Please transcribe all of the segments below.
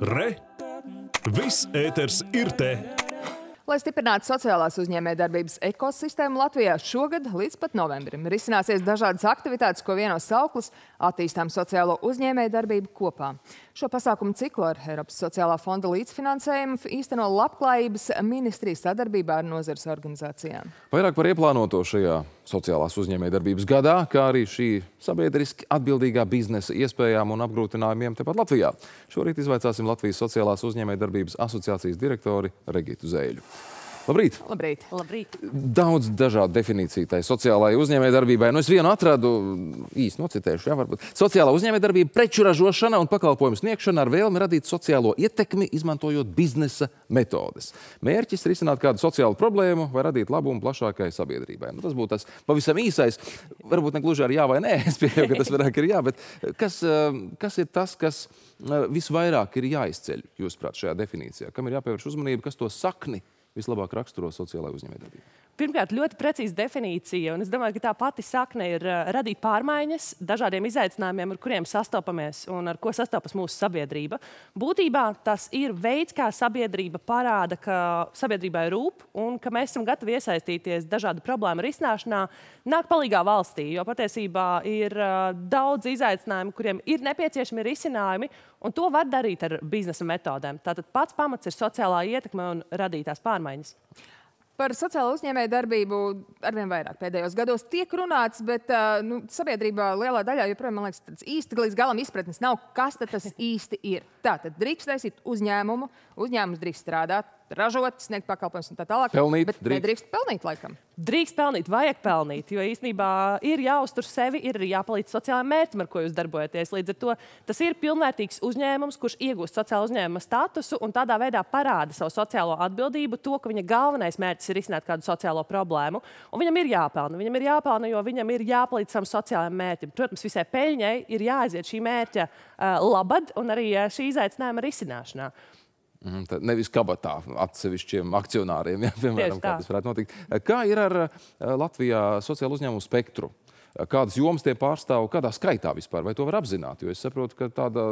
Re! Viss ēters ir te! Lai stiprinātu sociālās uzņēmējdarbības ekosistēmu Latvijā šogad līdz pat novembrim risināsies dažādas aktivitātes, ko vieno sauklis attīstām sociālo uzņēmējdarbību kopā. Šo pasākumu ciklu ar Eiropas sociālā fonda līdzfinansējumu īsteno labklājības ministrijas sadarbībā ar nozares organizācijām. Vairāk par ieplānoto šajā sociālās uzņēmējdarbības gadā, kā arī šī sabiedriski atbildīgā biznesa iespējām un apgrūtinājumiem tepat Latvijā. Šorīt izvaicāsim Latvijas sociālās uzņēmējdarbības asociācijas direktori Regitu Zēļu. Labrīt! Labrīt! Labrīt. Daudz dažādu definīciju tai sociālajai uzņēmējdarbībai. Nu, es vienu atradu, īsti nocitēšu, jā, varbūt. Sociālā uzņēmējdarbība, preču ražošana un pakalpojumu sniegšana ar vēlmi radīt sociālo ietekmi, izmantojot biznesa metodes. Mērķis ir izsināt kādu sociālu problēmu vai radīt labumu plašākai sabiedrībai. Nu, tas būtu tas pavisam īsais, varbūt ne gluži ar jā vai nē, es pieļauju, ka tas vairāk ir jā, bet kas, eh, kas ir tas, kas eh, visvairāk ir jāizceļ, jūsuprāt, šajā definīcijā? Kam ir jāpievērš uzmanība, kas to sakni vislabāk raksturo sociālajai uzņēmējdarbībai? Pirmkārt, ļoti precīza definīcija, un es domāju, ka tā pati sakne ir uh, radīt pārmaiņas dažādiem izaicinājumiem, ar kuriem sastopamies un ar ko sastopas mūsu sabiedrība. Būtībā tas ir veids, kā sabiedrība parāda, ka sabiedrībai rūp un ka mēs esam gatavi iesaistīties dažādu problēmu risināšanā, nāk palīgā valstī, jo patiesībā ir uh, daudz izaicinājumu, kuriem ir nepieciešami risinājumi, un to var darīt ar biznesa metodēm. Tātad pats pamats ir sociālā ietekme un radītās pārmaiņas. Par sociālo uzņēmēju darbību arvien vairāk pēdējos gados tiek runāts, bet nu, sabiedrībā lielā daļā joprojām, man liekas, tāds īsti līdz galam izpratnes nav, kas tas īsti ir. Tātad drīkst taisīt uzņēmumu, uzņēmums drīkst strādāt, ražot, sniegt pakalpojumus un tā tālāk. Pelnīt bet drīkst. nedrīkst pelnīt laikam. Drīkst pelnīt, vajag pelnīt, jo īstenībā ir jāuztur sevi, ir jāpalīdz sociālajiem mērķim, ar ko jūs darbojaties. Līdz ar to tas ir pilnvērtīgs uzņēmums, kurš iegūst sociālo uzņēmuma statusu un tādā veidā parāda savu sociālo atbildību, to, ka viņa galvenais mērķis ir risināt kādu sociālo problēmu. Un viņam ir jāpelna. Viņam ir jāpelna, jo viņam ir jāpalīdz savam sociālajam mērķim. Protams, visai peļņai ir jāaiziet šī mērķa uh, labad un arī uh, šī izaicinājuma risināšanā. Mhm, tad Nevis kabatā atsevišķiem akcionāriem, ja, piemēram, kā tas varētu notikt. Kā ir ar eh, Latvijā sociālo uzņēmumu spektru? Kādas jomas tie pārstāv, kādā skaitā vispār, vai to var apzināt? Jo es saprotu, ka tāda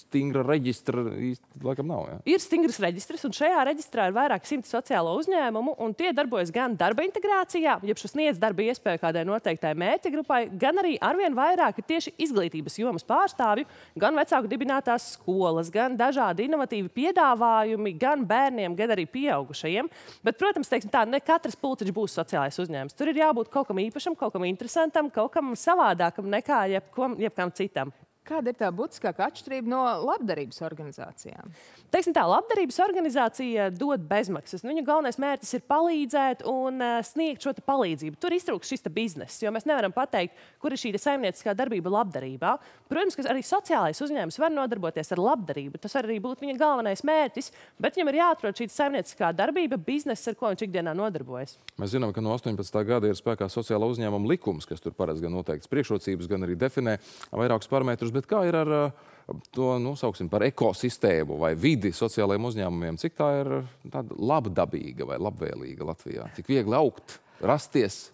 stingra reģistra īsti laikam nav. Ja? Ir stingrs reģistrs, un šajā reģistrā ir vairāk simti sociālo uzņēmumu, un tie darbojas gan darba integrācijā, jeb šo sniedz darba iespēju kādai noteiktai mērķa grupai, gan arī arvien vairāk ir tieši izglītības jomas pārstāvju, gan vecāku dibinātās skolas, gan dažādi inovatīvi piedāvājumi, gan bērniem, gan arī pieaugušajiem. Bet, protams, teiksim, tā, ne katrs pulciņš būs sociālais uzņēmums. Tur ir jābūt kaut kam īpašam, kaut kam interesantam, kaut kam savādākam nekā jebkam, jebkam citam. Kāda ir tā būtiskākā atšķirība no labdarības organizācijām? Teiksim tā, labdarības organizācija dod bezmaksas. Nu, Viņa galvenais mērķis ir palīdzēt un uh, sniegt šo te palīdzību. Tur iztrūks šis te bizness, jo mēs nevaram pateikt, kur ir šī saimnieciskā darbība labdarībā. Protams, ka arī sociālais uzņēmums var nodarboties ar labdarību. Tas var arī būt viņa galvenais mērķis, bet viņam ir jāatrod šī saimnieciskā darbība, bizness, ar ko viņš ikdienā nodarbojas. Mēs zinām, ka no 18. gada ir spēkā sociālā uzņēmuma likums, kas tur paredz gan noteikts priekšrocības, gan arī definē vairākus parametrus. Bet kā ir ar uh, to nosauksim par ekosistēmu vai vidi sociālajiem uzņēmumiem? Cik tā ir tāda labdabīga vai labvēlīga Latvijā? Cik viegli augt, rasties,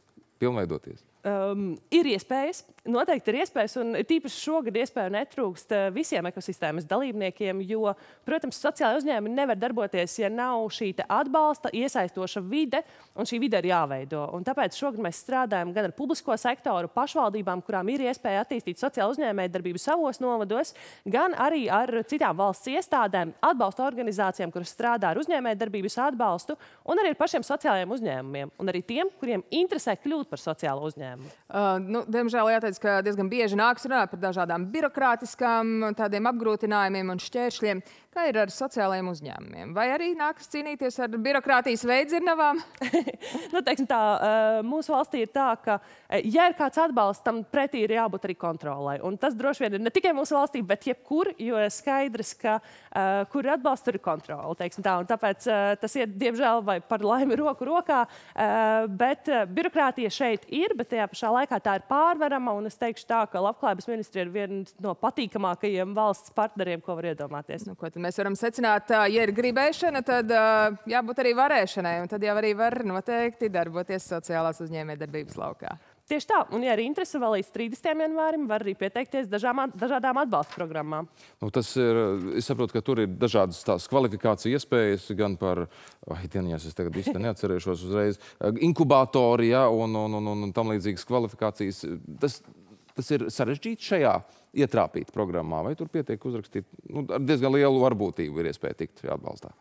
pilnveidoties? Um, ir iespējas, noteikti ir iespējas, un tīpaši šogad iespēju netrūkst uh, visiem ekosistēmas dalībniekiem, jo, protams, sociālai uzņēmumi nevar darboties, ja nav šī atbalsta, iesaistoša vide, un šī vide ir jāveido. Un tāpēc šogad mēs strādājam gan ar publisko sektoru, pašvaldībām, kurām ir iespēja attīstīt sociālo uzņēmējdarbību savos novados, gan arī ar citām valsts iestādēm, atbalsta organizācijām, kuras strādā ar uzņēmējdarbības atbalstu, un arī ar pašiem sociālajiem uzņēmumiem, un arī tiem, kuriem interesē kļūt par sociālo uzņēmumu. Uh, nu, diemžēl jāteic, ka diezgan bieži nāks runāt par dažādām birokrātiskām tādiem apgrūtinājumiem un šķēršļiem. Kā ir ar sociālajiem uzņēmumiem? Vai arī nākas cīnīties ar birokrātijas veidzirnavām? nu, teiksim tā, uh, mūsu valstī ir tā, ka, uh, ja ir kāds atbalsts, tam pretī ir jābūt arī kontrolai. Un tas droši vien ir ne tikai mūsu valstī, bet jebkur, jo ir skaidrs, ka uh, kur ir atbalsts, tur ir kontrola. Tā. Un tāpēc uh, tas iet, diemžēl, vai par laimi roku rokā. Uh, bet uh, birokrātija šeit ir, bet tajā pašā laikā tā ir pārvarama. Es teikšu tā, ka labklājības ministrija ir viens no patīkamākajiem valsts partneriem, ko var iedomāties. Nu, ko mēs varam secināt, ja ir gribēšana, tad jābūt arī varēšanai, tad jau arī var noteikti darboties sociālās uzņēmējdarbības laukā. Tieši tā, un, ja ir interese vēl līdz 30. janvārim, var arī pieteikties dažām, dažādām atbalsta programmām. Nu, tas ir, es saprotu, ka tur ir dažādas tās kvalifikāciju iespējas, gan par, ai, dienās es tagad īsti neatcerēšos uzreiz, inkubātori, ja, un, un, un, un tam līdzīgas kvalifikācijas. Tas, tas ir sarežģīti šajā ietrāpīt programmā, vai tur pietiek uzrakstīt, nu, ar diezgan lielu varbūtību ir iespēja tikt atbalstā.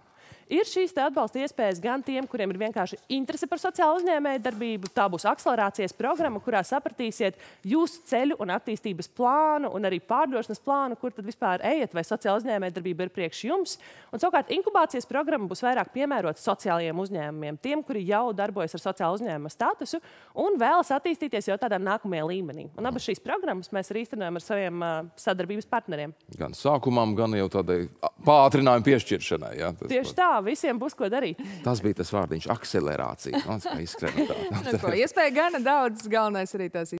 Ir šīs atbalsta iespējas gan tiem, kuriem ir vienkārši interese par sociālo uzņēmēju darbību. Tā būs akcelerācijas programma, kurā sapratīsiet jūsu ceļu un attīstības plānu un arī pārdošanas plānu, kur tad vispār ejat, vai sociāla uzņēmēja darbība ir priekš jums. Un savukārt inkubācijas programma būs vairāk piemērota sociālajiem uzņēmumiem, tiem, kuri jau darbojas ar sociāla uzņēmuma statusu un vēlas attīstīties jau tādā nākamajā līmenī. Un abas šīs programmas mēs arī īstenojam ar saviem uh, sadarbības partneriem. Gan sākumam, gan jau tādai pātrinājumu piešķiršanai. Ja, Tieši tā, visiem būs ko darīt. Tas bija tas vārdiņš - akcelerācija. Tā. Nu, ko, iespēja gana daudz, galvenais arī tās